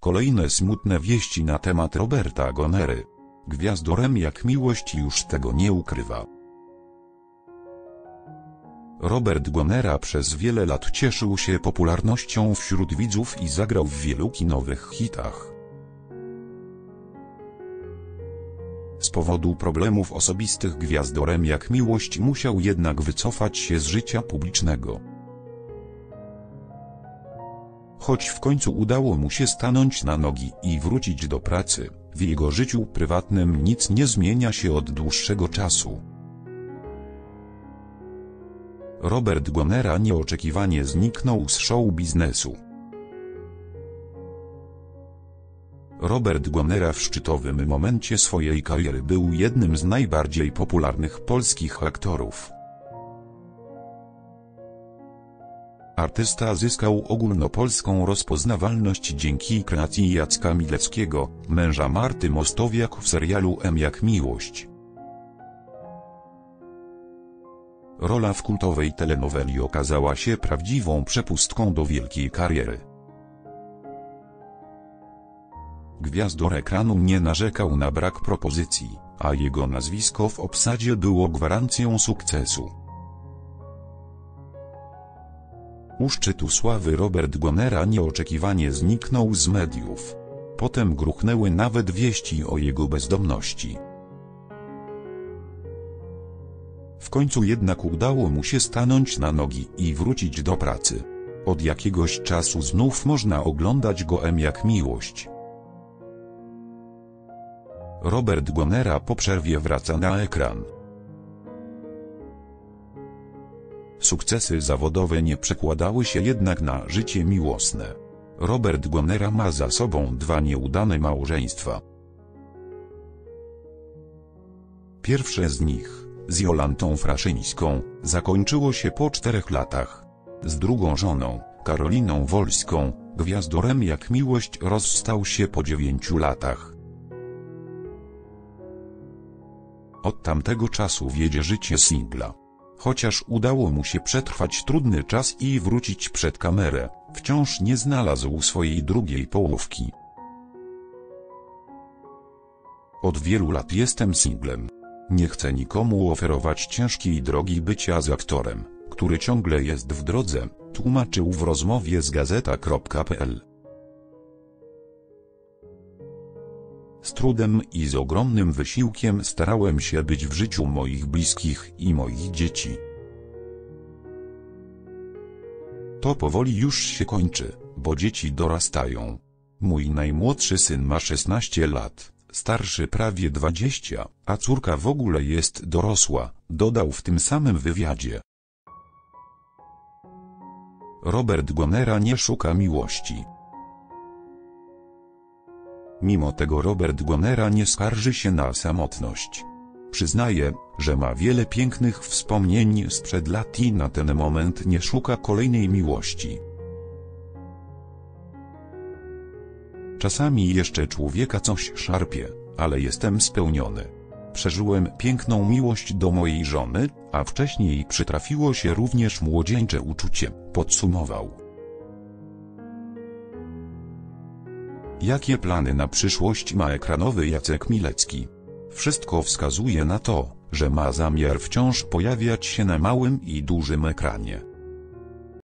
Kolejne smutne wieści na temat Roberta Gonery. Gwiazdorem jak miłość już tego nie ukrywa. Robert Gonera przez wiele lat cieszył się popularnością wśród widzów i zagrał w wielu kinowych hitach. Z powodu problemów osobistych gwiazdorem jak miłość musiał jednak wycofać się z życia publicznego. Choć w końcu udało mu się stanąć na nogi i wrócić do pracy, w jego życiu prywatnym nic nie zmienia się od dłuższego czasu. Robert Gonera nieoczekiwanie zniknął z show biznesu. Robert Gonera w szczytowym momencie swojej kariery był jednym z najbardziej popularnych polskich aktorów. Artysta zyskał ogólnopolską rozpoznawalność dzięki kreacji Jacka Mileckiego, męża Marty Mostowiak w serialu M jak miłość. Rola w kultowej telenoweli okazała się prawdziwą przepustką do wielkiej kariery. Gwiazdor ekranu nie narzekał na brak propozycji, a jego nazwisko w obsadzie było gwarancją sukcesu. U szczytu sławy Robert Gonera nieoczekiwanie zniknął z mediów. Potem gruchnęły nawet wieści o jego bezdomności. W końcu jednak udało mu się stanąć na nogi i wrócić do pracy. Od jakiegoś czasu znów można oglądać go M jak miłość. Robert Gonera po przerwie wraca na ekran. Sukcesy zawodowe nie przekładały się jednak na życie miłosne. Robert Gonera ma za sobą dwa nieudane małżeństwa. Pierwsze z nich, z Jolantą Fraszyńską, zakończyło się po czterech latach. Z drugą żoną, Karoliną Wolską, gwiazdorem jak miłość rozstał się po dziewięciu latach. Od tamtego czasu wiedzie życie singla. Chociaż udało mu się przetrwać trudny czas i wrócić przed kamerę, wciąż nie znalazł swojej drugiej połówki. Od wielu lat jestem singlem. Nie chcę nikomu oferować ciężkiej drogi bycia z aktorem, który ciągle jest w drodze, tłumaczył w rozmowie z gazeta.pl. Z trudem i z ogromnym wysiłkiem starałem się być w życiu moich bliskich i moich dzieci. To powoli już się kończy, bo dzieci dorastają. Mój najmłodszy syn ma 16 lat, starszy prawie 20, a córka w ogóle jest dorosła, dodał w tym samym wywiadzie. Robert Gonera nie szuka miłości. Mimo tego Robert Gonera nie skarży się na samotność. Przyznaje, że ma wiele pięknych wspomnień sprzed lat i na ten moment nie szuka kolejnej miłości. Czasami jeszcze człowieka coś szarpie, ale jestem spełniony. Przeżyłem piękną miłość do mojej żony, a wcześniej przytrafiło się również młodzieńcze uczucie, podsumował. Jakie plany na przyszłość ma ekranowy Jacek Milecki? Wszystko wskazuje na to, że ma zamiar wciąż pojawiać się na małym i dużym ekranie.